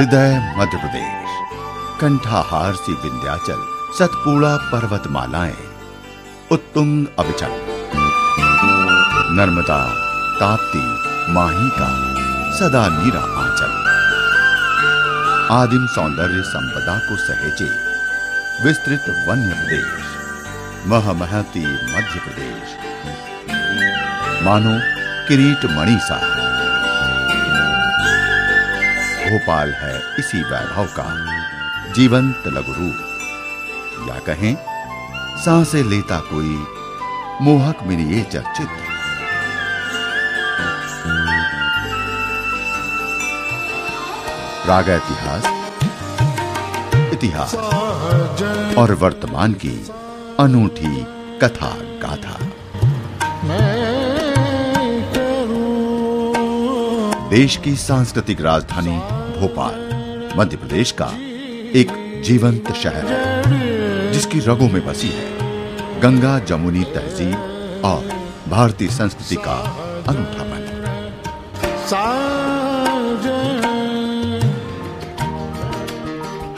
हृदय मध्य प्रदेश, कंठाहार सी विंध्याचल, सतपूड़ा पर्वतमालाएँ, उत्तुंग अविचल नर्मदा, ताप्ती माही का सदा नीरा आंचल। आदिम सौंदर्य संपदा को सहेजे विस्तृत वन्य प्रदेश, महमहती मध्य प्रदेश। मानो किरीट मणि सा भोपाल है इसी वैभव का। जीवंत लघु रूप। या कहें सांसे लेता कोई मोहक मिनिएचर चर्चित। राग इतिहास। इतिहास। और वर्तमान की अनूठी कथा गाथा। देश की सांस्कृतिक राजधानी भोपाल मध्य प्रदेश का एक जीवंत शहर है जिसकी रगों में बसी है गंगा जमुनी तहजीब और भारतीय संस्कृति का अनूठापन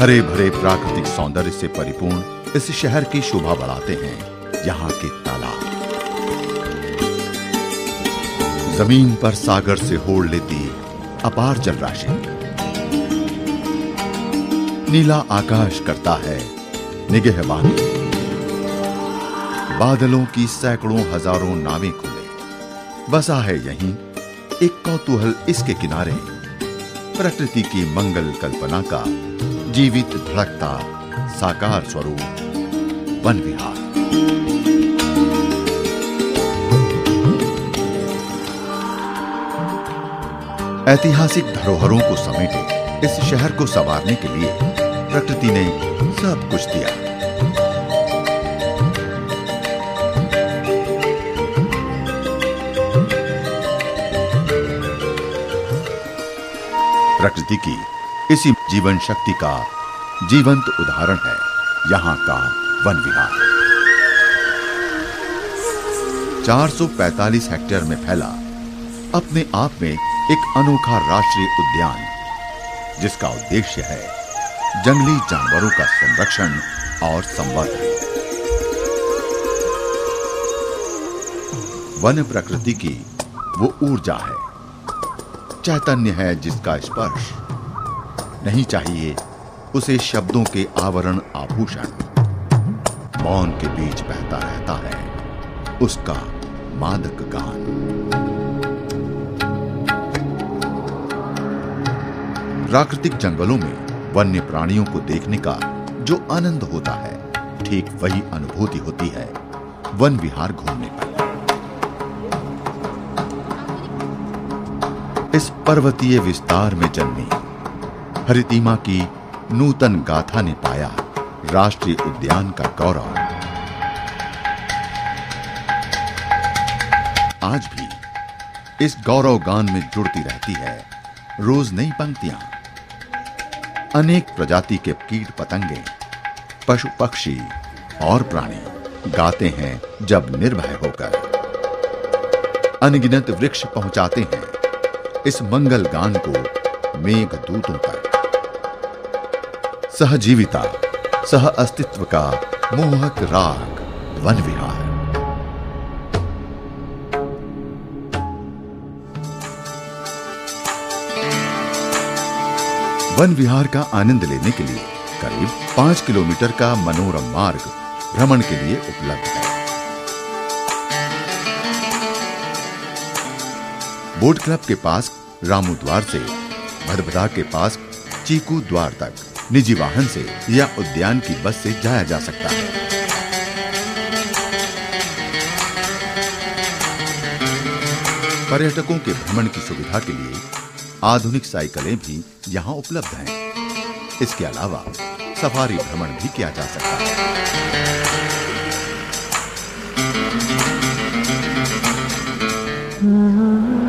हरे भरे प्राकृतिक सौंदर्य से परिपूर्ण इस शहर की शोभा बढ़ाते हैं यहाँ के तालाब। ज़मीन पर सागर से होड़ लेती अपार जल राशि नीला आकाश करता है। निगहबानी। बादलों की सैकड़ों हज़ारों नावें खुले। बसा है यहीं, एक कौतूहल इसके किनारे। प्रकृति की मंगल कल्पना का जीवित धड़कता, साकार स्वरूप, वन विहार। ऐतिहासिक धरोहरों को समेटे, इस शहर को संवारने के लिए प्रकृति ने सब कुछ दिया। प्रकृति की इसी जीवन शक्ति का जीवंत उदाहरण है यहाँ का वन विहार। 445 हेक्टेयर में फैला अपने आप में एक अनोखा राष्ट्रीय उद्यान, जिसका उद्देश्य है जंगली जानवरों का संरक्षण और संवर्धन। वन प्रकृति की वो ऊर्जा है, चैतन्य है जिसका स्पर्श। नहीं चाहिए उसे शब्दों के आवरण आभूषण। मौन के बीच बहता रहता है उसका मादक गान। प्राकृतिक जंगलों में वन्य प्राणियों को देखने का जो आनंद होता है, ठीक वही अनुभूति होती है वन विहार घूमने पर इस पर्वतीय विस्तार में जन्मी हरितिमा की नूतन गाथा ने पाया राष्ट्रीय उद्यान का गौरव। आज भी इस गौरव गान में जुड़ती रहती है रोज नई पंक्तियाँ। अनेक प्रजाति के कीट पतंगे, पशु पक्षी और प्राणी गाते हैं जब निर्भय होकर। अनगिनत वृक्ष पहुंचाते हैं इस मंगल गान को मेघ दूतों तक सहजीविता, सह अस्तित्व का मोहक राग वन विहार वन विहार का आनंद लेने के लिए करीब पाँच किलोमीटर का मनोरम मार्ग भ्रमण के लिए उपलब्ध है। बोट क्लब के पास, रामू द्वार से भदभदा के पास, चीकू द्वार तक, निजी वाहन से या उद्यान की बस से जाया जा सकता है। पर्यटकों के भ्रमण की सुविधा के लिए आधुनिक साइकिलें भी यहाँ उपलब्ध हैं। इसके अलावा सफारी भ्रमण भी किया जा सकता है।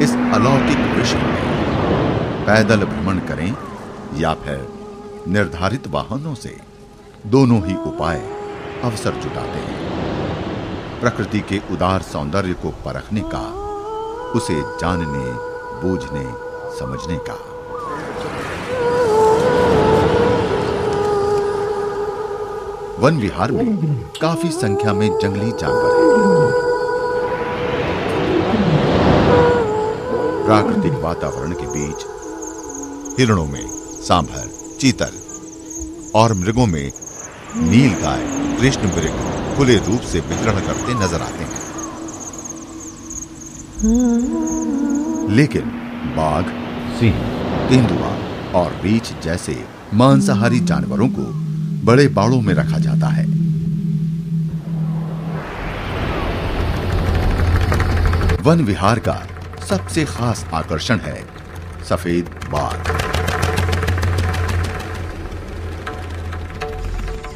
इस अलौकिक विश्व में पैदल भ्रमण करें या फिर निर्धारित वाहनों से दोनों ही उपाय अवसर जुटाते हैं। प्रकृति के उदार सौंदर्य को परखने का, उसे जानने, बूझने समझने का वन विहार में काफ़ी संख्या में जंगली जानवर हैं। प्राकृतिक वातावरण के बीच, हिरणों में सांभर, चीतल और मृगों में नील गाय, कृष्ण मृग खुले रूप से वितरण करते नज़र आते हैं लेकिन बाघ सिंह तेंदुआ और रीछ जैसे मांसाहारी जानवरों को बड़े बाड़ों में रखा जाता है। वन विहार का सबसे खास आकर्षण है सफ़ेद बाघ।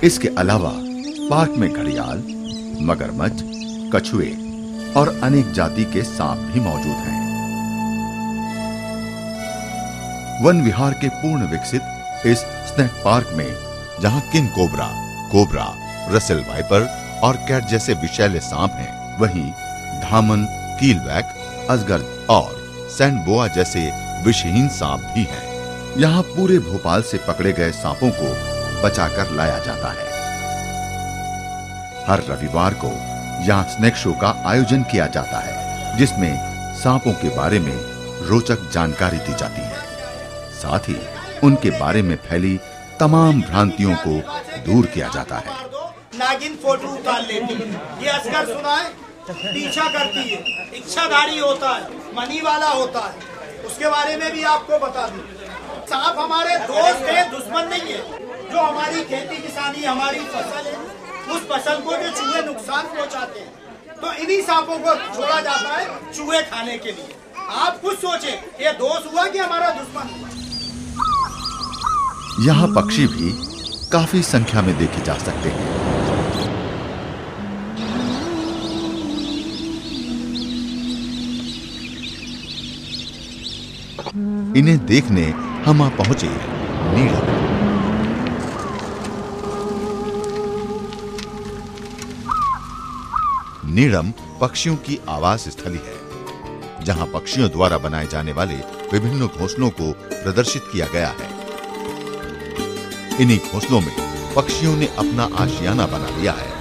इसके अलावा पार्क में घड़ियाल, मगरमच्छ, कछुए और अनेक जाति के सांप भी मौजूद हैं। वन विहार के पूर्ण विकसित इस स्नेक पार्क में, जहाँ king cobra cobra, Russell viper और कैट जैसे विषैले सांप हैं, वहीं धामन, कीलवैक अजगर और सैंड बोआ जैसे विषहीन सांप भी हैं। यहाँ पूरे भोपाल से पकड़े गए सांपों को बचाकर लाया जाता है। हर रविवार को यहाँ स्नेक शो का आयोजन किया जाता है, जिसमें सांपों के बारे में रोचक जानकारी दी जाती है। साथ ही उनके बारे में फैली तमाम भ्रांतियों को दूर किया जाता है। नागिन फ़ोटो उतार लेती है। ये असगर है? पीछा करती है। इच्छाधारी होता है। मनी वाला होता है। उसके बारे में भी आपको बता दूँ। सांप हमारे दोस्त है, दुश्मन नहीं है। जो हमारी खेती किसानी, हमारी फ़सल है, उस फ़सल को जो चूहे नुकसान पहुंचाते हैं तो इन्हीं सांपों को छोड़ा जाता है चूहे खाने के लिए। आप कुछ सोचे, ये दोस्त हुआ कि हमारा दुश्मन? हुआ यहाँ पक्षी भी काफ़ी संख्या में देखे जा सकते हैं। इन्हें देखने हम आ पहुँचे नीलम नीलम पक्षियों की आवास स्थली है, जहाँ पक्षियों द्वारा बनाए जाने वाले विभिन्न घोंसलों को प्रदर्शित किया गया है। इन्हीं घोंसलों में पक्षियों ने अपना आशियाना बना लिया है।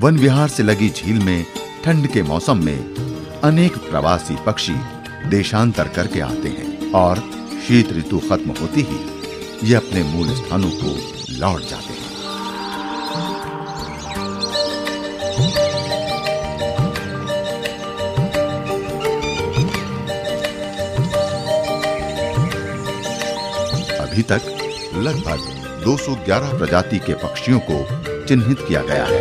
वन विहार से लगी झील में, ठंड के मौसम में, अनेक प्रवासी पक्षी देशांतर करके आते हैं और शीत ऋतु खत्म होती ही। ये अपने मूल स्थानों को लौट जाते हैं। अभी तक लगभग 211 प्रजाति के पक्षियों को चिन्हित किया गया है।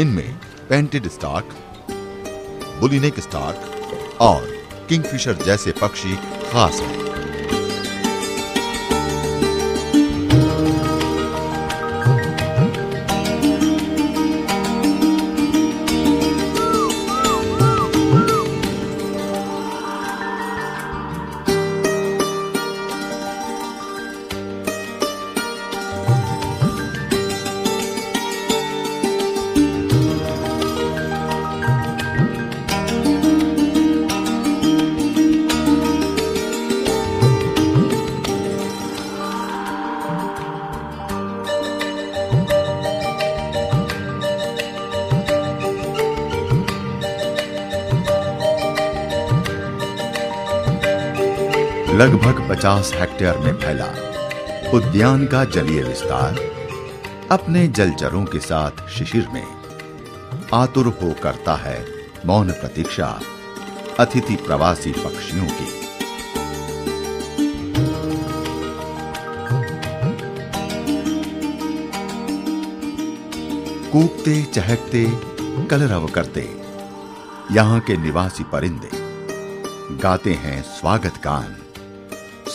इनमें पेंटेड स्टार्क बुलिनेक स्टार्क और किंगफिशर जैसे पक्षी खास हैं। लगभग 50 हेक्टेयर में फैला। उद्यान का जलीय विस्तार, अपने जलचरों के साथ शिशिर में आतुर हो करता है मौन प्रतीक्षा अतिथि प्रवासी पक्षियों की। कूकते चहकते, कलरव करते, यहाँ के निवासी परिंदे गाते हैं स्वागत गान।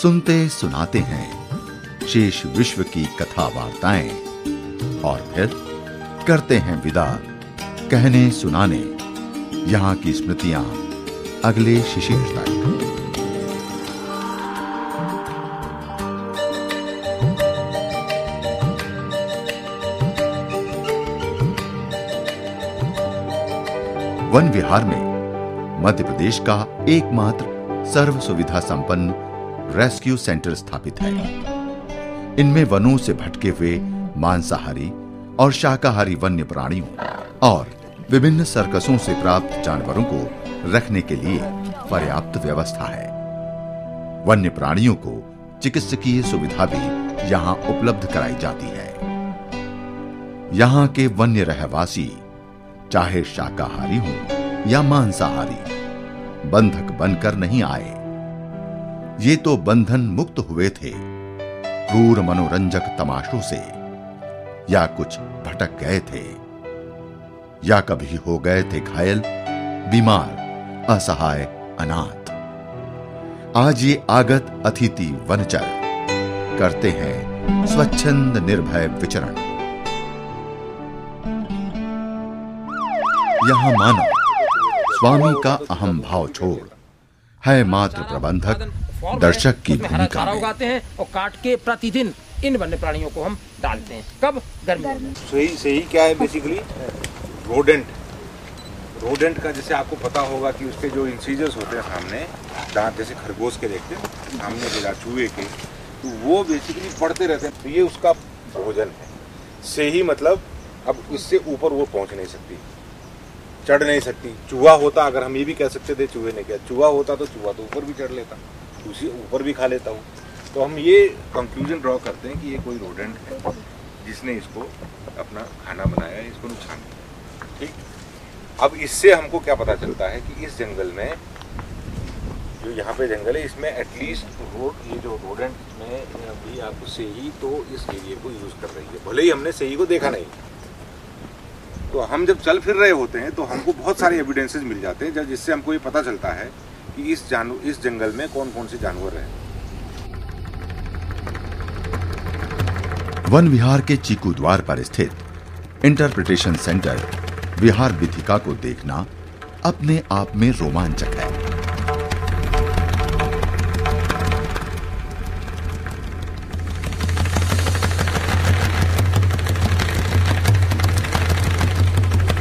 सुनते सुनाते हैं। शेष विश्व की कथा वार्ताएँ और फिर करते हैं विदा। कहने सुनाने। यहाँ की स्मृतियाँ अगले शिशिर तक। वन विहार में मध्य प्रदेश का एकमात्र सर्व सुविधा संपन्न रेस्क्यू सेंटर स्थापित है। इनमें वनों से भटके हुए मांसाहारी और शाकाहारी वन्य प्राणियों और विभिन्न सर्कसों से प्राप्त जानवरों को रखने के लिए पर्याप्त व्यवस्था है। वन्य प्राणियों को चिकित्सकीय सुविधा भी यहाँ उपलब्ध कराई जाती है। यहाँ के वन्य रहवासी, चाहे शाकाहारी हों या मांसाहारी, बंधक बनकर नहीं आए। ये तो बंधन मुक्त हुए थे। क्रूर मनोरंजक तमाशों से। या कुछ भटक गए थे। या कभी हो गए थे घायल, बीमार, असहाय, अनाथ। आज ये आगत अतिथि वनचर करते हैं स्वच्छंद निर्भय विचरण। यहाँ मानो, स्वामी का अहम भाव छोड़ है मात्र प्रबंधक दर्शक की भूमिका। में उगाते हैं और काट के प्रतिदिन इन वन्य प्राणियों को हम डालते हैं। कब? गर्मियों में। सही सही क्या है बेसिकली रोडेंट रोडेंट का जैसे आपको पता होगा कि उसके जो इंसीजर्स होते हैं सामने दांत जैसे खरगोश के देखते हैं सामने के दांत चूहे के तो वो बेसिकली पड़ते रहते हैं। तो ये उसका भोजन है। सही मतलब अब इससे ऊपर वो पहुँच नहीं सकती। चढ़ नहीं सकती। चूहा होता, अगर हम ये भी कह सकते थे, चूहे ने क्या चूहा होता तो चूहा तो ऊपर भी चढ़ लेता, उसी ऊपर भी खा लेता हूँ। तो हम ये कंक्लूजन ड्रॉ करते हैं कि ये कोई रोडेंट है, जिसने इसको अपना खाना बनाया है इसको नुकसान किया। ठीक? अब इससे हमको क्या पता चलता है कि इस जंगल में, जो यहाँ पे जंगल है, इसमें एटलीस्ट रोड ये जो रोडेंट में अभी आप सही तो इस एरिए को यूज़ कर रही है। भले ही हमने सही को देखा नहीं। तो हम जब चल फिर रहे होते हैं तो हमको बहुत सारे एविडेंसेज मिल जाते हैं जिससे हमको ये पता चलता है कि इस जानवर इस जंगल में कौन कौन से जानवर हैं। वन विहार के चीकू द्वार पर स्थित इंटरप्रिटेशन सेंटर विहार विधिका को देखना अपने आप में रोमांचक है।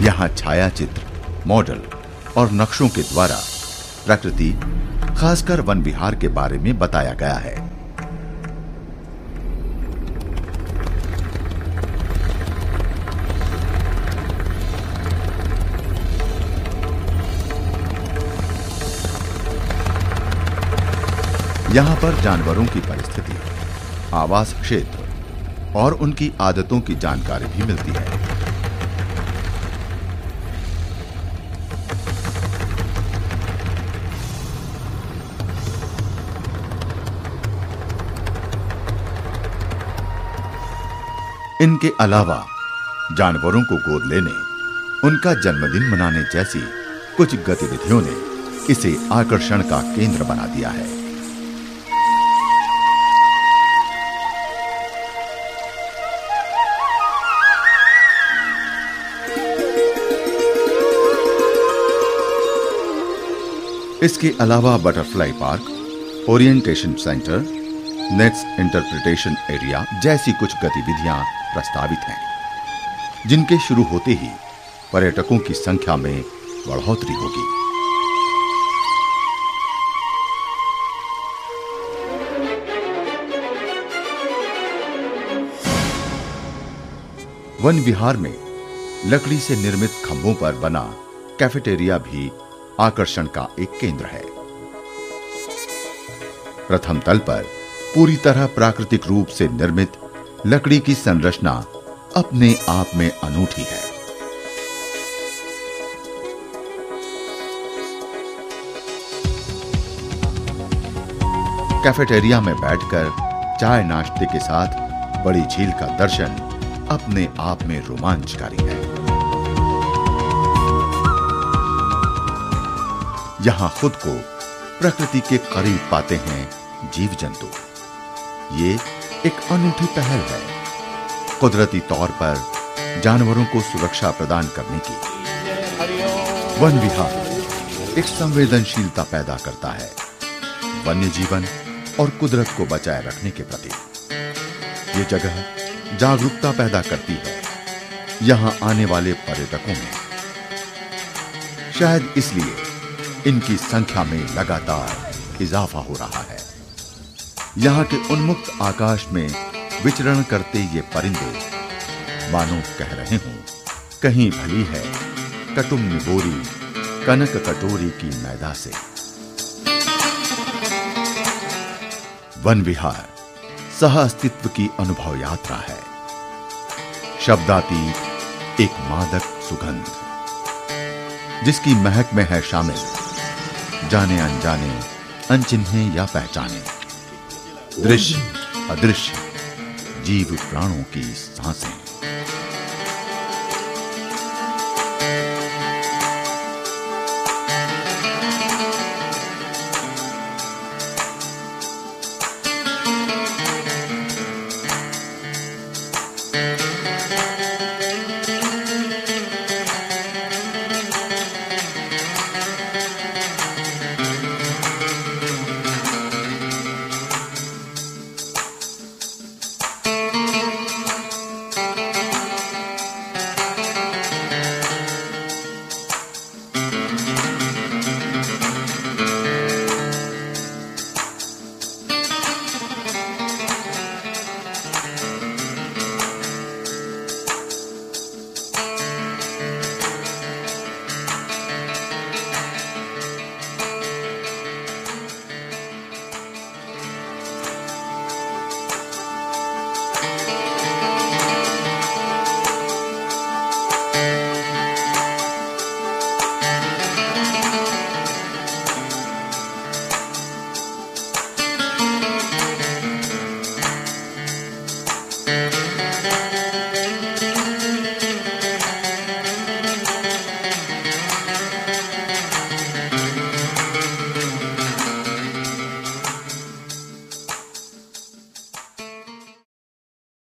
यहाँ छायाचित्र, मॉडल और नक्शों के द्वारा प्रकृति, खासकर वन विहार के बारे में बताया गया है। यहाँ पर जानवरों की परिस्थिति, आवास क्षेत्र और उनकी आदतों की जानकारी भी मिलती है। इनके अलावा जानवरों को गोद लेने, उनका जन्मदिन मनाने जैसी कुछ गतिविधियों ने इसे आकर्षण का केंद्र बना दिया है। इसके अलावा butterfly park, orientation centre nets interpretation area जैसी कुछ गतिविधियाँ प्रस्तावित हैं, जिनके शुरू होते ही पर्यटकों की संख्या में बढ़ोतरी होगी। वन विहार में लकड़ी से निर्मित खंभों पर बना कैफेटेरिया भी आकर्षण का एक केंद्र है। प्रथम तल पर पूरी तरह प्राकृतिक रूप से निर्मित लकड़ी की संरचना अपने आप में अनूठी है। कैफेटेरिया में बैठकर चाय नाश्ते के साथ बड़ी झील का दर्शन अपने आप में रोमांचकारी है। यहाँ खुद को प्रकृति के करीब पाते हैं जीव जंतु। ये एक अनूठी पहल है, कुदरती तौर पर जानवरों को सुरक्षा प्रदान करने की। वन विहार एक संवेदनशीलता पैदा करता है, वन्य जीवन और कुदरत को बचाए रखने के प्रति। ये जगह जागरूकता पैदा करती है, यहाँ आने वाले पर्यटकों में। शायद इसलिए इनकी संख्या में लगातार इजाफा हो रहा है। यहाँ के उन्मुक्त आकाश में विचरण करते ये परिंदे। मानो कह रहे हों, कहीं भली है कटुम निबोरी, कनक कटोरी की मैदा से। वन विहार, सह अस्तित्व की अनुभव यात्रा है। शब्दातीत एक मादक सुगंध, जिसकी महक में है शामिल जाने अनजाने अनचिन्हे या पहचाने। दृश्य अदृश्य जीव प्राणों की साँसें।